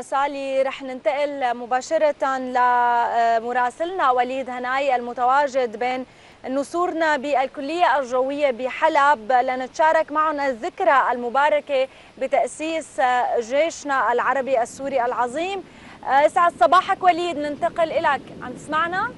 سالي رح ننتقل مباشرة لمراسلنا وليد هناي المتواجد بين نسورنا بالكلية الجوية بحلب. لنتشارك معهم الذكرى المباركة بتأسيس جيشنا العربي السوري العظيم. اسعد صباحك وليد. ننتقل إليك عم تسمعنا؟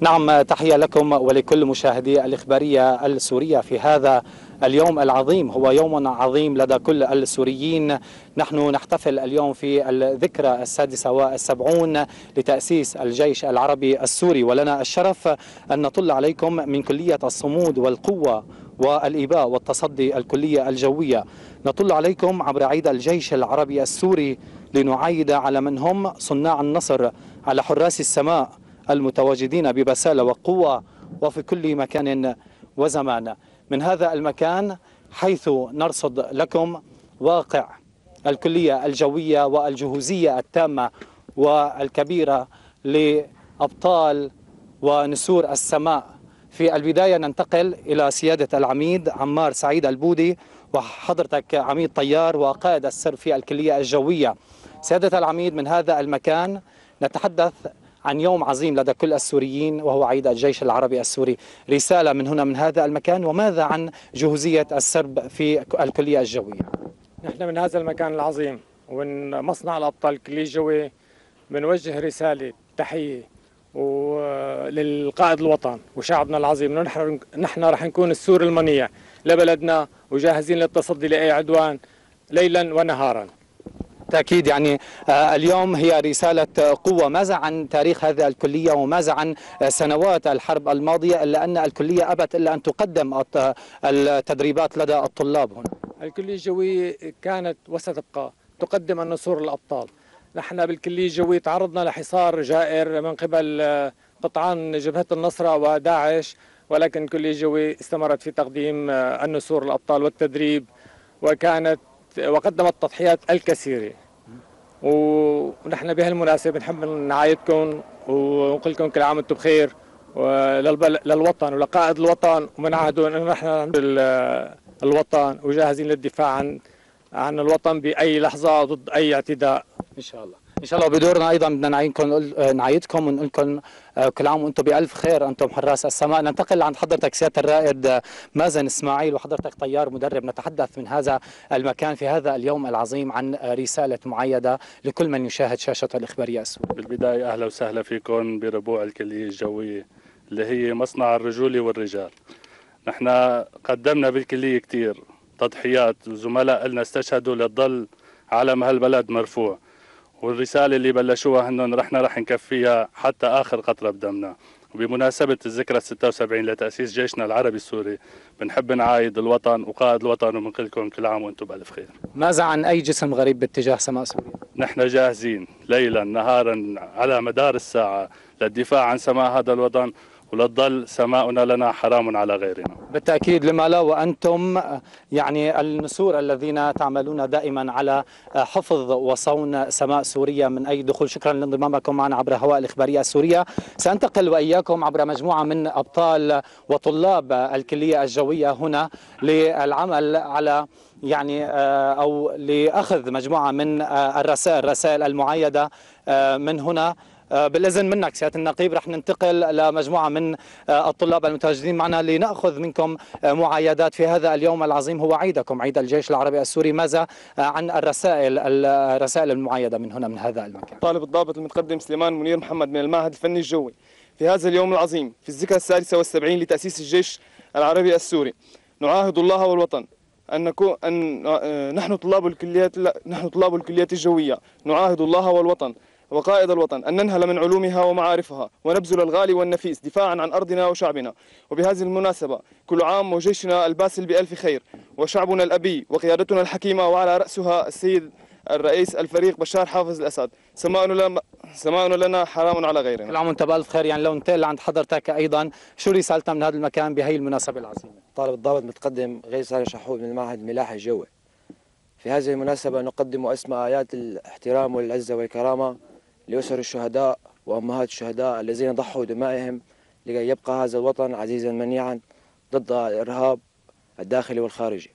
نعم تحية لكم ولكل مشاهدي الإخبارية السورية في هذا اليوم العظيم هو يوم عظيم لدى كل السوريين. نحن نحتفل اليوم في الذكرى السادسة والسبعون لتأسيس الجيش العربي السوري. ولنا الشرف أن نطل عليكم من كلية الصمود والقوة والإباء والتصدي الكلية الجوية. نطل عليكم عبر عيد الجيش العربي السوري لنعايد على من هم صناع النصر على حراس السماء المتواجدين ببسالة وقوة وفي كل مكان وزمان. من هذا المكان حيث نرصد لكم واقع الكلية الجوية والجهوزية التامة والكبيرة لأبطال ونسور السماء. في البداية ننتقل إلى سيادة العميد عمار سعيد البودي وحضرتك عميد طيار وقائد السر في الكلية الجوية. سيادة العميد من هذا المكان نتحدث عن يوم عظيم لدى كل السوريين وهو عيد الجيش العربي السوري. رسالة من هنا من هذا المكان وماذا عن جهوزية السرب في الكلية الجوية؟ نحن من هذا المكان العظيم ومن مصنع الأبطال الكلية الجوية بنوجه رسالة تحية للقائد الوطن وشعبنا العظيم. نحن نحن رح نكون السور المنيع لبلدنا وجاهزين للتصدي لأي عدوان ليلا ونهارا. بالتأكيد يعني اليوم هي رسالة قوة. ماذا عن تاريخ هذه الكلية وماذا عن سنوات الحرب الماضية؟ إلا أن الكلية أبت إلا أن تقدم التدريبات لدى الطلاب هنا. الكلية الجوية كانت وستبقى تقدم النصور الأبطال نحن بالكلية الجوية تعرضنا لحصار جائر من قبل قطعان جبهة النصرة وداعش ولكن الكلية الجوية استمرت في تقديم النسور الأبطال والتدريب وكانت وقدمت تضحيات الكثيرة ونحن بهالمناسبة نحب نعايدكم ونقول لكم كل عام وأنتم بخير للوطن ولقائد الوطن. ومنعهدوا إنه نحن الوطن وجاهزين للدفاع عن عن الوطن بأي لحظة ضد أي اعتداء. إن شاء الله. إن شاء الله بدورنا أيضا بدنا نعيدكم نعيدكم ونقول لكم كل عام وأنتم بألف خير أنتم حراس السماء ننتقل عند حضرتك سيادة الرائد مازن إسماعيل وحضرتك طيار مدرب نتحدث من هذا المكان في هذا اليوم العظيم عن رسالة معيده لكل من يشاهد شاشة الاخباريه السوريه. بالبداية أهلا وسهلا فيكم بربوع الكليه الجويه اللي هي مصنع الرجوله والرجال. نحن قدمنا بالكليه كثير تضحيات وزملاء لنا استشهدوا لتضل علم هالبلد مرفوع. والرسالة اللي بلشوها هنن رحنا رح نكفيها حتى آخر قطرة بدمنا. وبمناسبة الذكرى 76 لتأسيس جيشنا العربي السوري بنحب نعايد الوطن وقائد الوطن وبنقول لكم كل عام وأنتم بألف خير. ماذا عن أي جسم غريب باتجاه سماء سوريا؟ نحن جاهزين ليلا نهارا على مدار الساعة للدفاع عن سماء هذا الوطن. ولتضل سماؤنا لنا حرام على غيرنا. بالتأكيد لما لا وأنتم يعني النسور الذين تعملون دائما على حفظ وصون سماء سوريا من أي دخول. شكرا لانضمامكم معنا عبر هواء الإخبارية السورية سأنتقل وإياكم عبر مجموعة من أبطال وطلاب الكلية الجوية هنا للعمل على يعني أو لأخذ مجموعة من الرسائل الرسائل المعايدة من هنا. بالإذن منك سيادة النقيب رح ننتقل لمجموعه من الطلاب المتواجدين معنا لنأخذ منكم معايدات في هذا اليوم العظيم. هو عيدكم عيد الجيش العربي السوري. ماذا عن الرسائل الرسائل المعايدة من هنا من هذا المكان؟ طالب الضابط المتقدم سليمان منير محمد من المعهد الفني الجوي. في هذا اليوم العظيم في الذكرى السادسة والسبعين لتأسيس الجيش العربي السوري نعاهد الله والوطن أن نكون أن نحن طلاب الكليات نحن طلاب الكليات الجوية. نعاهد الله والوطن وقائد الوطن أن ننهل من علومها ومعارفها ونبذل الغالي والنفيس دفاعا عن أرضنا وشعبنا. وبهذه المناسبة كل عام وجيشنا الباسل بألف خير. وشعبنا الأبي وقيادتنا الحكيمة وعلى رأسها السيد الرئيس الفريق بشار حافظ الأسد. سماؤنا لنا سماؤنا لنا حرام على غيرنا. كل عام وانت بألف خير. يعني لو انتقل عند حضرتك أيضا شو رسالتنا من هذا المكان بهي المناسبة العظيمة؟ طالب الضابط متقدم غيث صالح شحوب من المعهد الملاحي الجوي في هذه المناسبة نقدم أسمى آيات الاحترام والعزة والكرامة. لأسر الشهداء وأمهات الشهداء الذين ضحوا دمائهم لكي يبقى هذا الوطن عزيزا منيعا ضد الإرهاب الداخلي والخارجي.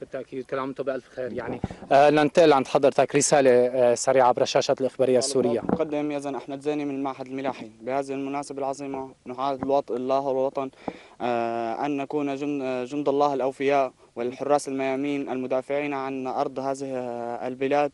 بالتأكيد كل عام وأنتم بالف خير. يعني آه ننتقل عند حضرتك. رسالة آه سريعة عبر الشاشات الإخبارية السورية. مقدم يزن أحمد زيني من المعهد الملاحي بهذه المناسبة العظيمة الوطن الله والوطن آه أن نكون جند, جند الله الأوفياء والحراس الميامين المدافعين عن أرض هذه البلاد.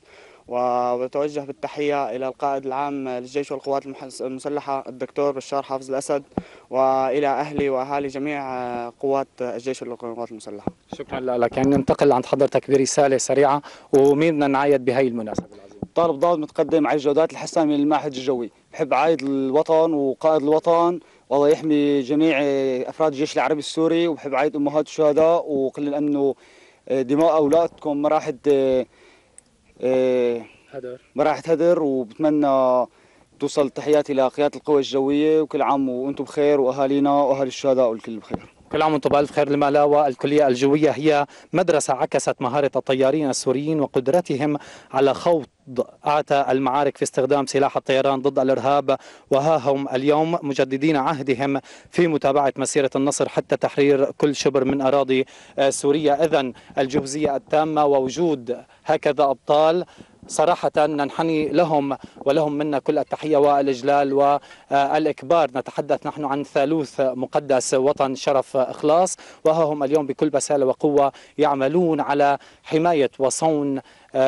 وبتوجه بالتحية إلى القائد العام للجيش والقوات المسلحة الدكتور بشار حافظ الأسد وإلى أهلي وأهالي جميع قوات الجيش والقوات المسلحة. شكرا لك. يعني ننتقل عند حضرتك برسالة سريعة ومين بدنا نعايد بهي المناسبة. طالب ضاد متقدم على الجودات الحسان من المعهد الجوي. بحب عايد الوطن وقائد الوطن والله يحمي جميع أفراد الجيش العربي السوري. وبحب عايد أمهات الشهداء وقل أنه دماء أولادكم ما راح هدر. ما راح تهدر وبتمنى توصل تحياتي لقيادة القوى الجوية وكل عام وأنتم بخير وأهالينا وأهالي الشهداء والكل بخير. كل عام وأنتم بألف خير الملاوى الكلية الجوية هي مدرسة عكست مهارة الطيارين السوريين وقدرتهم على خوض أعتى المعارك في استخدام سلاح الطيران ضد الإرهاب. وها هم اليوم مجددين عهدهم في متابعة مسيرة النصر حتى تحرير كل شبر من أراضي سوريا. إذا الجهوزية التامة ووجود هكذا أبطال صراحة ننحني لهم ولهم منا كل التحية والإجلال والإكبار. نتحدث نحن عن ثالوث مقدس وطن شرف إخلاص وها هم اليوم بكل بسالة وقوة يعملون على حماية وصون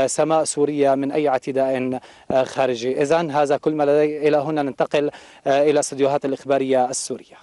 سماء سوريا من أي اعتداء خارجي. إذا هذا كل ما لدي إلى هنا ننتقل إلى استديوهات الإخبارية السورية.